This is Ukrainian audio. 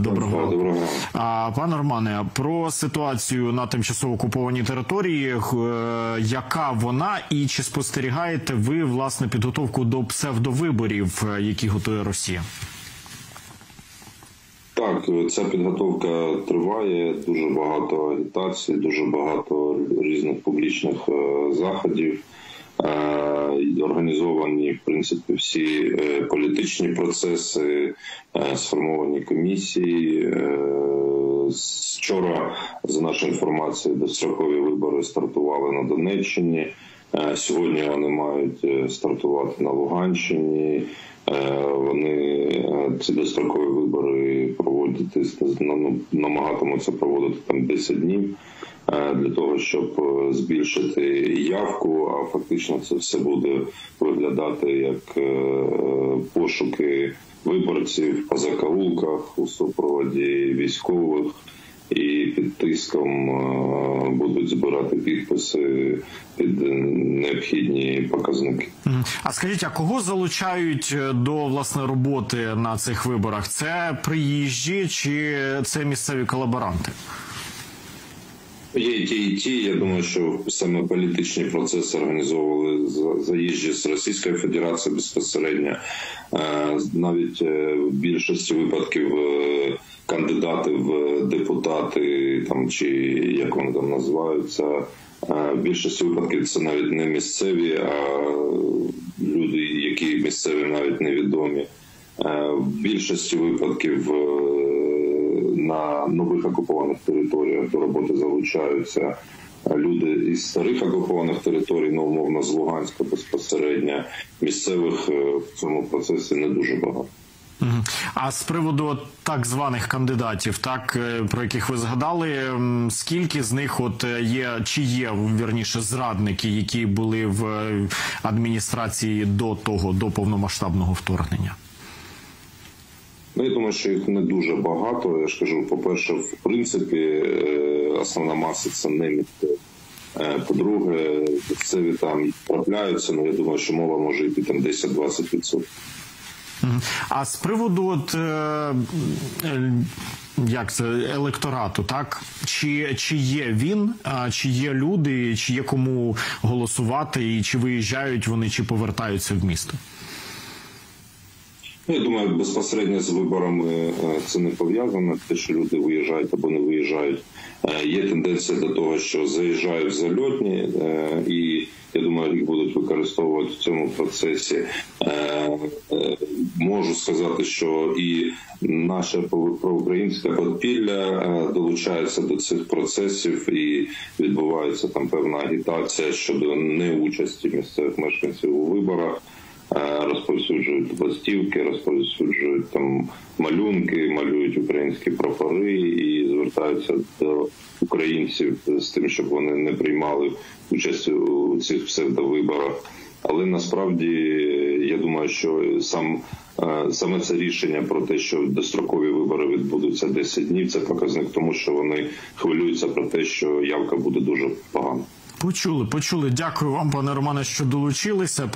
Доброго доброго а, пане Романе, про ситуацію на тимчасово окупованій території, е, яка вона, і чи спостерігаєте ви власне підготовку до псевдовиборів, е, які готує Росія? Так, ця підготовка триває. Дуже багато агітацій, дуже багато різних публічних е, заходів. Е, Організовані в принципі всі е, політичні процеси, е, сформовані комісії. Вчора, за нашою інформацією, дострокові вибори стартували на Донеччині. Е, Сьогодні вони мають е, стартувати на Луганщині. Е, Вони ці дострокові вибори проводити ну, намагатимуться проводити там 10 днів для того, щоб збільшити явку. А фактично це все буде виглядати як пошуки виборців по закоулках у супроводі військових. І під тиском е, будуть збирати підписи під необхідні показники. А скажіть, а кого залучають е, до власне роботи на цих виборах? Це приїжджі чи це місцеві колаборанти? Є і ті, і ті. Я думаю, що саме політичні процеси організовували заїжджі з Російської Федерації безпосередньо. Е, Навіть е, в більшості випадків е, кандидати в депутати там чи як вони там називаються. В більшості випадків це навіть не місцеві, а люди, які місцеві навіть невідомі. В більшості випадків на нових окупованих територіях до роботи залучаються люди із старих окупованих територій, ну умовно з Луганська безпосередньо. Місцевих е, в цьому процесі не дуже багато. А з приводу так званих кандидатів, так е, про яких ви згадали, скільки з них от е, є, чи є вірніше зрадники, які були в адміністрації до того, до повномасштабного вторгнення? Ну, я думаю, що їх не дуже багато. Я ж кажу, по-перше, в принципі, е, основна маса це не місцеві. Е, По-друге, місцеві там трапляються, але я думаю, що мова може йти там 10-20%. А з приводу от, е, як це електорату, так чи, чи є він, чи є люди, чи є кому голосувати, і чи виїжджають вони, чи повертаються в місто? Ну, я думаю, безпосередньо з виборами е, це не пов'язано. Те, що люди виїжджають або не виїжджають. Е, Є тенденція до того, що заїжджають зальотні, е, і я думаю, їх будуть використовувати в цьому процесі. Е, е, Можу сказати, що і наше проукраїнське подпілля е, долучається до цих процесів, і відбувається там певна агітація щодо неучасті місцевих мешканців у виборах. Е, розповсюджують листівки, розповсюджують там малюнки, малюють українські прапори і звертаються до українців з тим, щоб вони не приймали участь у цих псевдовиборах. Але насправді я думаю, що сам е, саме це рішення про те, що дострокові вибори відбудуться 10 днів, це показник тому, що вони хвилюються про те, що явка буде дуже погана. Почули, почули. Дякую вам, пане Романе, що долучилися.